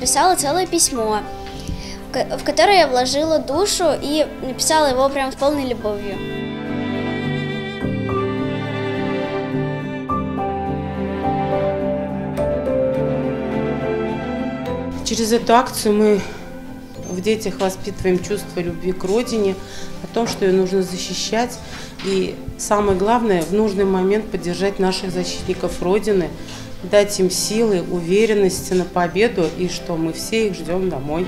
написала целое письмо, в которое я вложила душу и написала его прям с полной любовью. Через эту акцию мы в детях воспитываем чувство любви к родине, о том, что ее нужно защищать. И самое главное, в нужный момент поддержать наших защитников Родины, дать им силы, уверенности на победу и что мы все их ждем домой.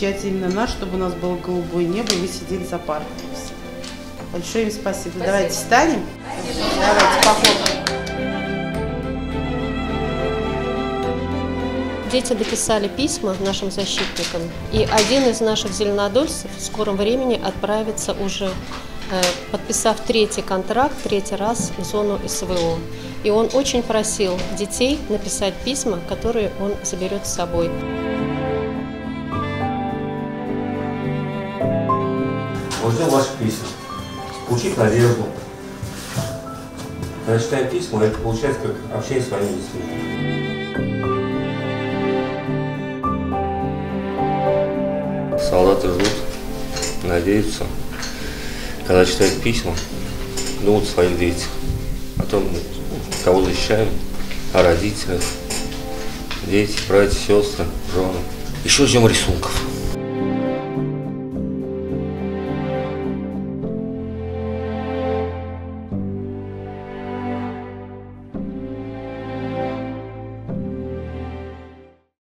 защищать именно нас, чтобы у нас было голубое небо, и вы сидели за парком. Большое им спасибо. спасибо. Давайте встанем. Давайте Дети дописали письма нашим защитникам, и один из наших зеленодольцев в скором времени отправится уже, э, подписав третий контракт, третий раз в зону СВО. И он очень просил детей написать письма, которые он заберет с собой. Вот ждем ваших писем. Получить надежду. Когда читаем письма, это получается как общение с вами детьми. Солдаты ждут, надеются. Когда читают письма, думают о своих детях, о том, кого защищаем, о родителях, дети, братья, сестры, жены. Еще ждем рисунков.